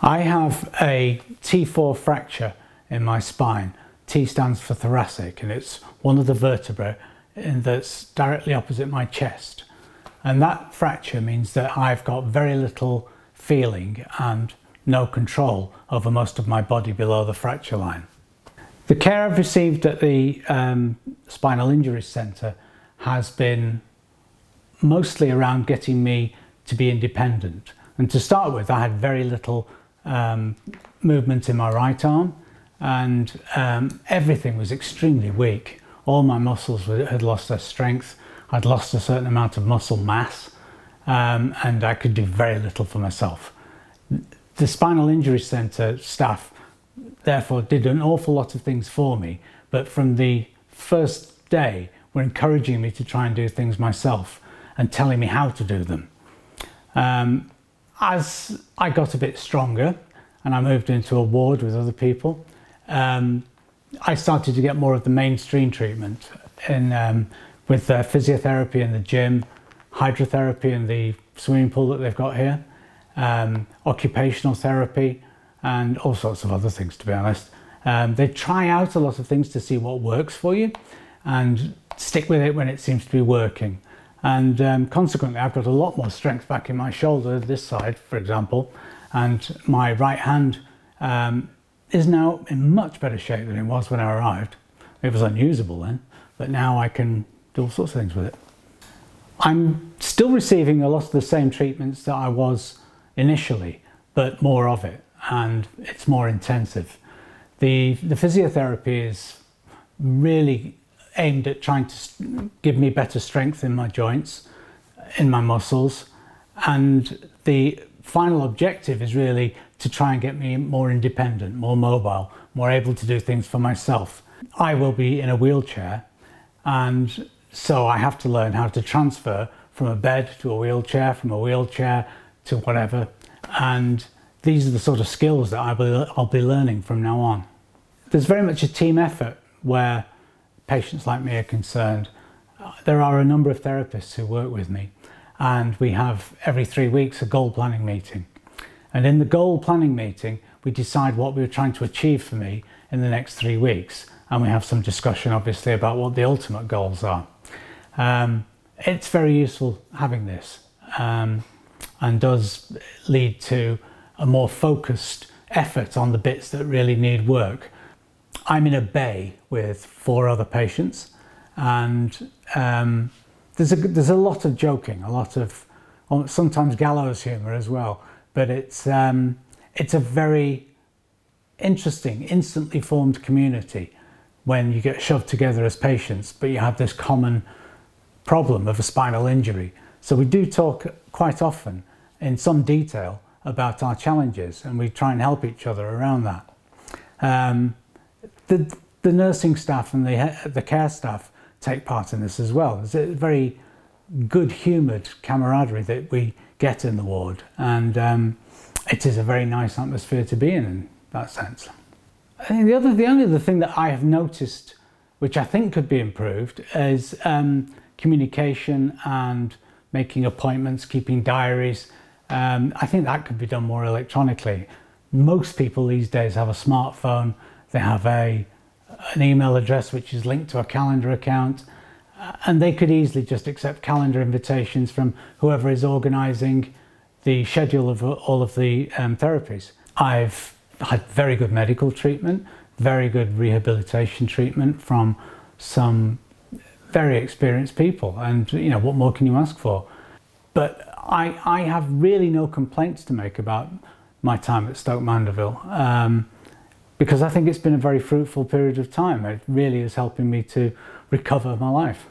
I have a T4 fracture in my spine. T stands for thoracic and it's one of the vertebrae that's directly opposite my chest. And that fracture means that I've got very little feeling and no control over most of my body below the fracture line. The care I've received at the um, Spinal Injuries Centre has been mostly around getting me to be independent. And to start with, I had very little um, movement in my right arm and um, everything was extremely weak. All my muscles had lost their strength. I'd lost a certain amount of muscle mass um, and I could do very little for myself. The Spinal Injury Centre staff therefore did an awful lot of things for me, but from the first day were encouraging me to try and do things myself and telling me how to do them. Um, as I got a bit stronger and I moved into a ward with other people, um, I started to get more of the mainstream treatment in, um, with uh, physiotherapy in the gym, hydrotherapy in the swimming pool that they've got here, um, occupational therapy, and all sorts of other things, to be honest. Um, they try out a lot of things to see what works for you and stick with it when it seems to be working. And um, consequently, I've got a lot more strength back in my shoulder, this side, for example, and my right hand um, is now in much better shape than it was when I arrived. It was unusable then, but now I can do all sorts of things with it. I'm still receiving a lot of the same treatments that I was initially, but more of it, and it's more intensive. The, the physiotherapy is really aimed at trying to give me better strength in my joints, in my muscles, and the final objective is really to try and get me more independent, more mobile, more able to do things for myself. I will be in a wheelchair and so I have to learn how to transfer from a bed to a wheelchair, from a wheelchair to whatever. And these are the sort of skills that I'll be learning from now on. There's very much a team effort where patients like me are concerned. There are a number of therapists who work with me and we have every three weeks a goal planning meeting. And in the goal planning meeting, we decide what we're trying to achieve for me in the next three weeks. And we have some discussion, obviously, about what the ultimate goals are. Um, it's very useful having this um, and does lead to a more focused effort on the bits that really need work. I'm in a bay with four other patients and um, there's a, there's a lot of joking, a lot of sometimes gallows humour as well, but it's, um, it's a very interesting, instantly formed community when you get shoved together as patients, but you have this common problem of a spinal injury. So we do talk quite often in some detail about our challenges and we try and help each other around that. Um, the, the nursing staff and the, the care staff take part in this as well. There's a very good humoured camaraderie that we get in the ward and um, it is a very nice atmosphere to be in in that sense. I think the other, the only other thing that I have noticed which I think could be improved is um, communication and making appointments, keeping diaries. Um, I think that could be done more electronically. Most people these days have a smartphone, they have a an email address which is linked to a calendar account uh, and they could easily just accept calendar invitations from whoever is organising the schedule of all of the um, therapies. I've had very good medical treatment, very good rehabilitation treatment from some very experienced people and you know what more can you ask for but I, I have really no complaints to make about my time at Stoke Mandeville um, because I think it's been a very fruitful period of time. It really is helping me to recover my life.